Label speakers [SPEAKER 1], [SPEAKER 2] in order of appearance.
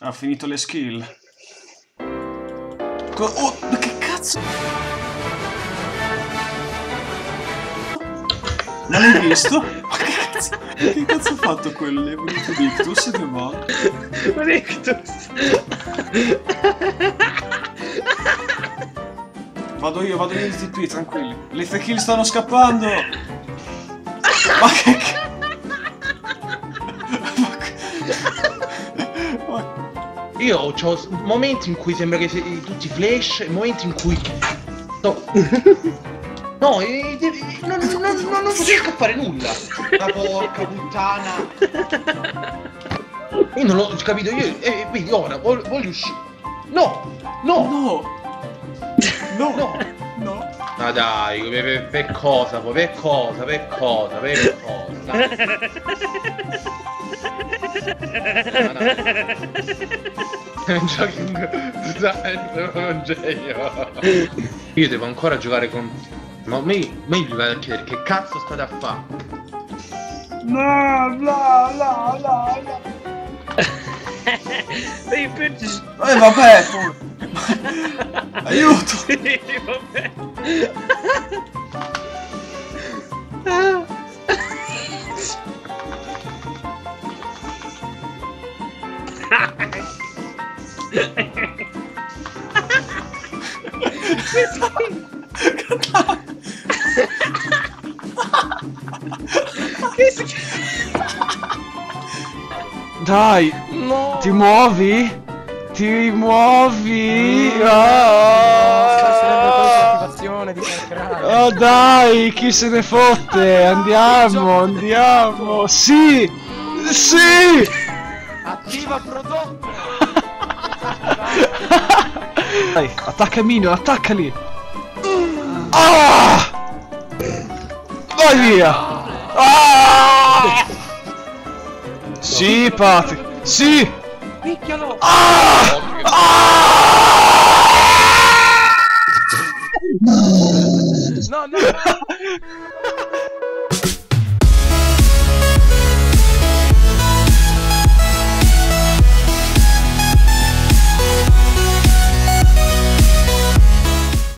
[SPEAKER 1] Ha finito le skill. Co- oh, ma che cazzo? Non l'hai visto? Ma che cazzo, che cazzo ha fatto quello? È venuto l'ictus che va?
[SPEAKER 2] Rictus.
[SPEAKER 1] Vado io, vado io di qui, tranquilli. Le tre kill stanno scappando! Ma che c-
[SPEAKER 2] Io ho momenti in cui sembra che se- tutti flash, e momenti in cui. No, no eh, eh, non, non, non, non riesco a fare nulla. La porca puttana. Io non l'ho capito, io. E quindi ora voglio, voglio uscire. No! No!
[SPEAKER 1] No! No!
[SPEAKER 2] No!
[SPEAKER 1] No!
[SPEAKER 2] Ma dai, per, per- per cosa? poi? Per cosa? Per cosa? Per cosa? Dai. Ma Giochi dai, non c'è io. Io devo ancora giocare con. Ma me, me gli vado a chiedere che cazzo state a fare?
[SPEAKER 1] No! No! No! No! no.
[SPEAKER 3] Dei per...
[SPEAKER 1] Eh vabbè! Aiuto!
[SPEAKER 3] Sì, vabbè.
[SPEAKER 4] Dai,
[SPEAKER 3] No!
[SPEAKER 4] ti muovi? Ti muovi?
[SPEAKER 3] Facendo
[SPEAKER 4] Ah! Oh dai, chi se ne fotte? Andiamo, andiamo. Sì! Sì!
[SPEAKER 3] Attiva prodotto!
[SPEAKER 4] Dai, attacca Mino, attaccali. Ah! Vai via! Ah! Sì, Patrick. Sì!
[SPEAKER 3] Picchialo!
[SPEAKER 4] Ah! Ah!
[SPEAKER 3] No, no, no!